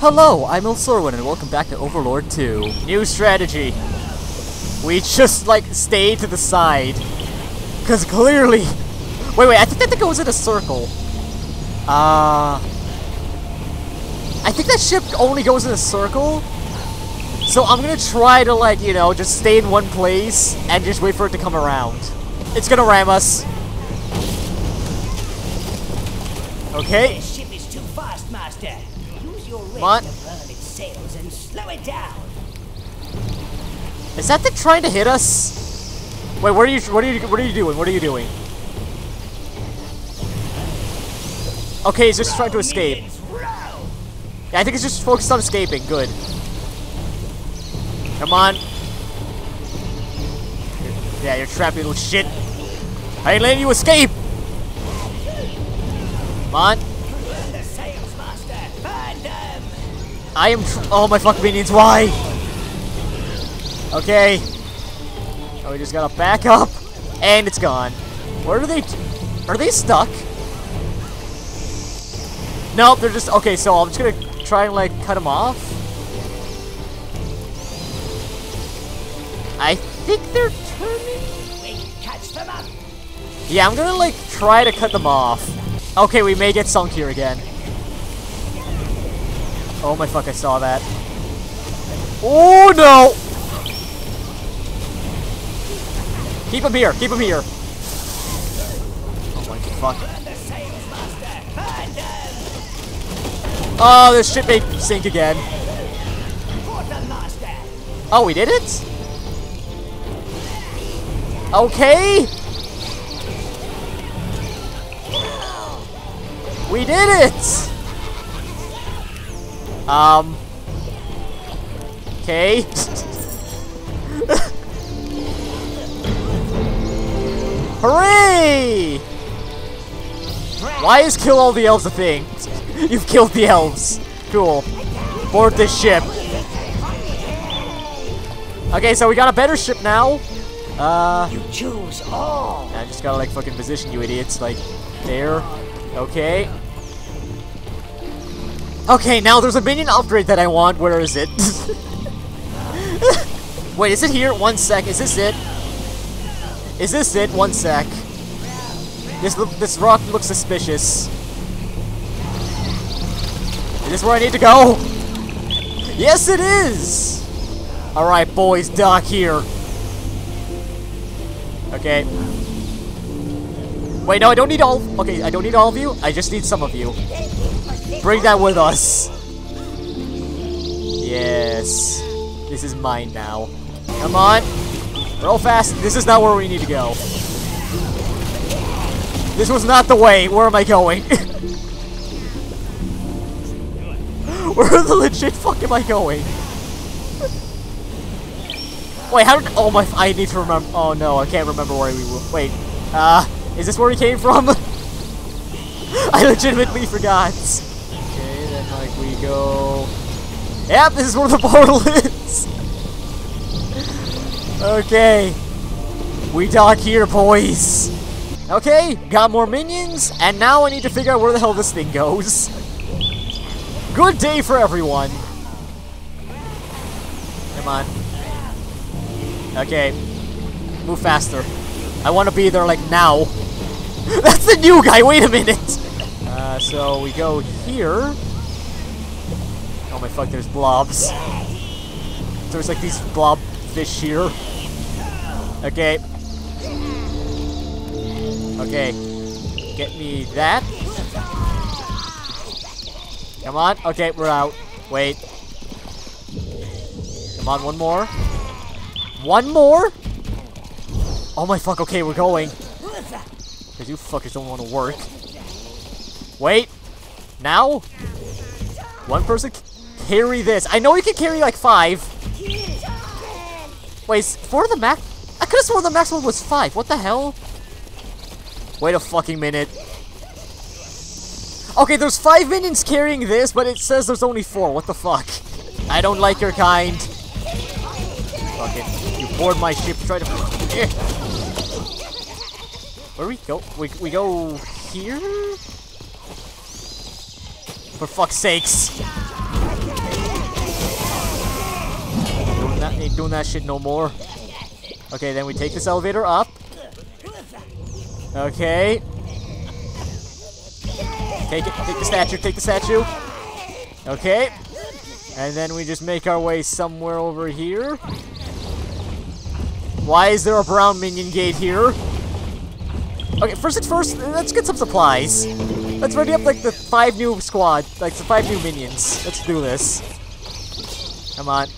Hello, I'm Ilserwin and welcome back to Overlord 2. New strategy. We just, like, stay to the side. Because clearly... Wait, wait, I think that goes in a circle. Uh... I think that ship only goes in a circle. So I'm gonna try to, like, you know, just stay in one place and just wait for it to come around. It's gonna ram us. Okay. This ship is too fast, Master. Is that thing trying to hit us? Wait, what are you what are you what are you doing? What are you doing? Okay, it's just trying to escape. Yeah, I think it's just focused on escaping. Good. Come on. Yeah, you're trapped, little shit. I ain't letting you escape. Come on. I am. Tr oh my fucking minions! Why? Okay. Oh, we just gotta back up, and it's gone. Where are they? Are they stuck? Nope, they're just okay. So I'm just gonna try and like cut them off. I think they're turning. We can catch them up. Yeah, I'm gonna like try to cut them off. Okay, we may get sunk here again. Oh my fuck, I saw that. Oh no! Keep him here, keep him here. Oh my fuck. Oh, this ship may sink again. Oh, we did it? Okay. We did it! Um. Okay. Hooray! Why is kill all the elves a thing? You've killed the elves. Cool. Board this ship. Okay, so we got a better ship now. Uh, You choose all. I just gotta like fucking position you idiots, like there. Okay. Okay, now there's a minion upgrade that I want. Where is it? Wait, is it here? One sec. Is this it? Is this it? One sec. This this rock looks suspicious. Is this where I need to go? Yes, it is. All right, boys, dock here. Okay. Wait, no, I don't need all. Okay, I don't need all of you. I just need some of you. Bring that with us. Yes. This is mine now. Come on. Roll fast. This is not where we need to go. This was not the way. Where am I going? where the legit fuck am I going? Wait, how did- Oh my- I need to remember- Oh no, I can't remember where we were- Wait. Uh, is this where we came from? I legitimately forgot. Go... Yep, this is where the portal is! okay. We dock here, boys. Okay, got more minions, and now I need to figure out where the hell this thing goes. Good day for everyone. Come on. Okay. Move faster. I want to be there, like, now. That's the new guy! Wait a minute! Uh, so we go here. Oh my fuck, there's blobs. There's, like, these blob fish here. Okay. Okay. Get me that. Come on. Okay, we're out. Wait. Come on, one more. One more? Oh my fuck, okay, we're going. Because you fuckers don't want to work. Wait. Now? One person carry this. I know you can carry like five. Wait, four the max? I could have sworn the maximum was five. What the hell? Wait a fucking minute. Okay, there's five minions carrying this, but it says there's only four. What the fuck? I don't like your kind. Fuck it. you board my ship. Try to. Where we go? We we go here? For fuck's sakes. Doing that shit no more. Okay, then we take this elevator up. Okay. Take it. Take the statue. Take the statue. Okay. And then we just make our way somewhere over here. Why is there a brown minion gate here? Okay, first things first, let's get some supplies. Let's ready up like the five new squad, like the five new minions. Let's do this. Come on.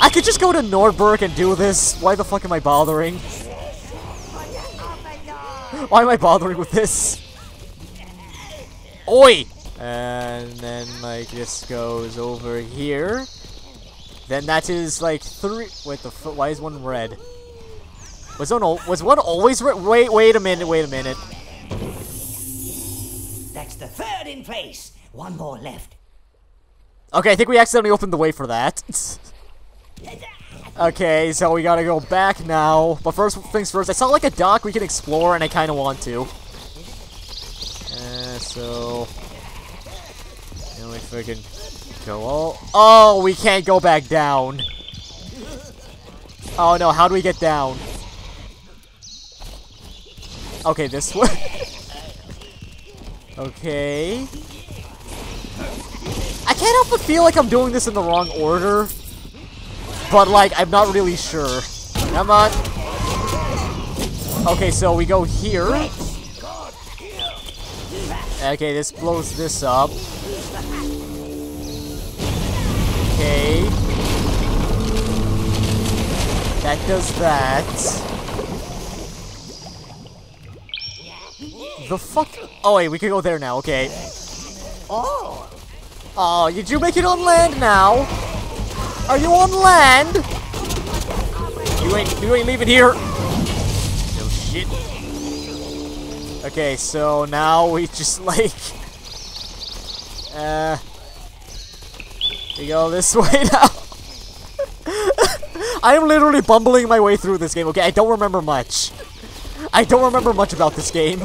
I could just go to Nordberg and do this. Why the fuck am I bothering? Why am I bothering with this? Oi! And then, like, this goes over here. Then that is, like, three... Wait, the f why is one red? Was one, was one always red? Wait, wait a minute, wait a minute. That's the third in place. One more left. Okay, I think we accidentally opened the way for that. okay, so we gotta go back now. But first things first, I saw like a dock we can explore, and I kind of want to. Uh, so... If we can go all... Oh, we can't go back down. Oh no, how do we get down? Okay, this way. okay. I can't help but feel like I'm doing this in the wrong order. But, like, I'm not really sure. Come on. Okay, so we go here. Okay, this blows this up. Okay. That does that. The fuck? Oh wait, we can go there now, okay. Oh, Oh, did you make it on land now? Are you on land? You ain't you ain't leaving here. No shit. Okay, so now we just like uh we go this way now. I am literally bumbling my way through this game, okay? I don't remember much. I don't remember much about this game.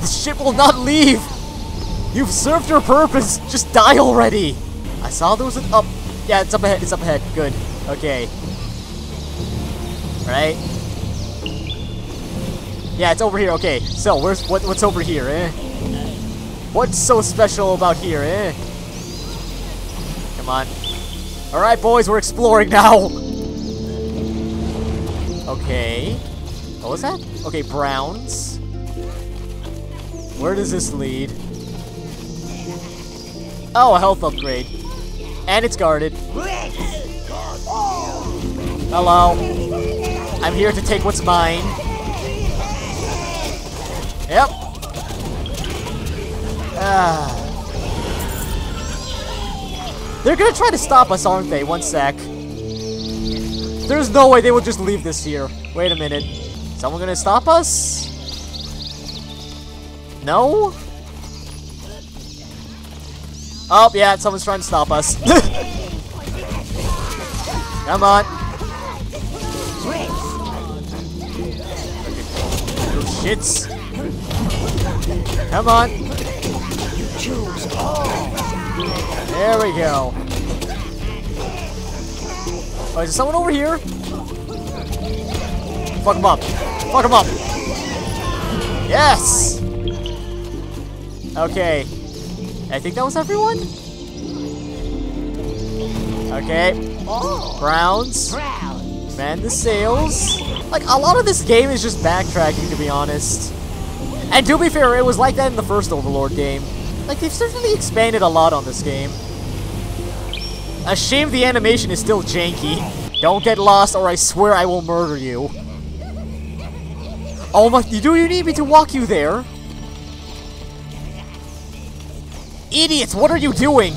This ship will not leave! You've served your purpose! Just die already! I saw there was an up. Yeah, it's up ahead. It's up ahead. Good. Okay. Right? Yeah, it's over here. Okay. So, where's what? What's over here, eh? What's so special about here, eh? Come on. All right, boys, we're exploring now. Okay. What was that? Okay, Browns. Where does this lead? Oh, a health upgrade. And it's guarded. Hello. I'm here to take what's mine. Yep. Ah. They're gonna try to stop us, aren't they? One sec. There's no way they will just leave this here. Wait a minute. Someone gonna stop us? No? Oh, yeah, someone's trying to stop us. Come on. Shits. Come on. There we go. Oh, is there someone over here? Fuck him up. Fuck him up. Yes! Okay. I think that was everyone? Okay. oh, Browns. Browns. Man the sails. Like, a lot of this game is just backtracking, to be honest. And to be fair, it was like that in the first Overlord game. Like, they've certainly expanded a lot on this game. A shame the animation is still janky. Don't get lost or I swear I will murder you. Oh my, do you need me to walk you there? Idiots, what are you doing?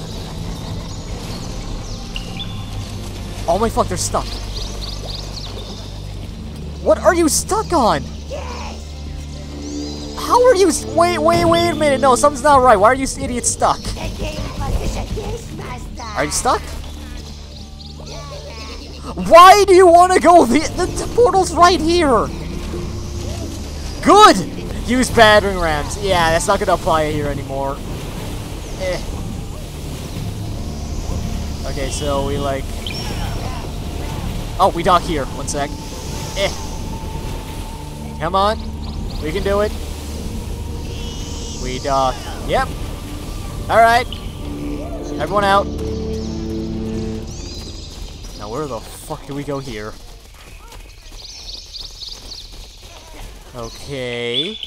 Oh my fuck, they're stuck. What are you stuck on? How are you? Wait, wait, wait a minute. No, something's not right. Why are you idiots stuck? Are you stuck? Why do you want to go? The, the, the portal's right here. Good. Use battering rams. Yeah, that's not gonna apply here anymore. Eh. Okay, so we like Oh, we dock here. One sec. Eh. Come on. We can do it. We dock. Yep. Alright. Everyone out. Now where the fuck do we go here? Okay.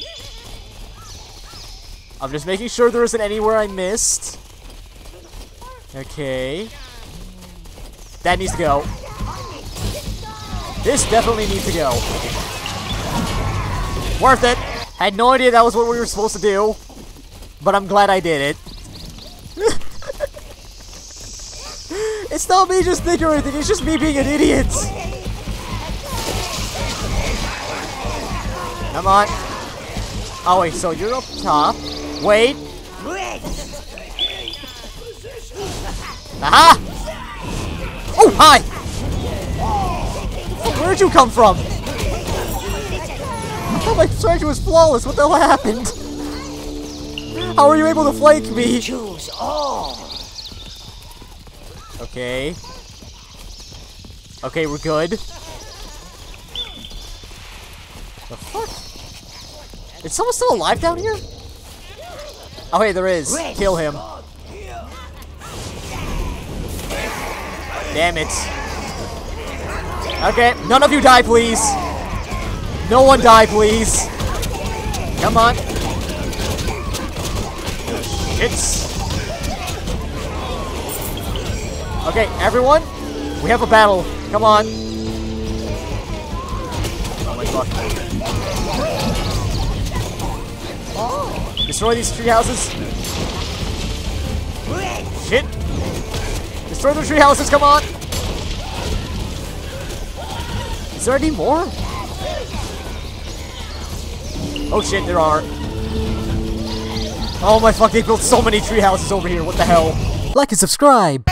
I'm just making sure there isn't anywhere I missed. Okay. That needs to go. This definitely needs to go. Worth it. Had no idea that was what we were supposed to do. But I'm glad I did it. it's not me just thinking or anything, it's just me being an idiot. Come on. Oh wait, so you're up top. Wait. Aha! Oh, hi! Where'd you come from? I thought my strategy was flawless. What the hell happened? How are you able to flank me? Choose all. Okay. Okay, we're good. The fuck? Is someone still alive down here? Oh, hey, there is. Kill him. Damn it. Okay, none of you die, please. No one die, please. Come on. Shits. Okay, everyone, we have a battle. Come on. Oh my fuck. Destroy these tree houses. Shit. Destroy the tree houses, come on. Is there any more? Oh shit, there are. Oh my fuck, they built so many tree houses over here, what the hell? Like and subscribe.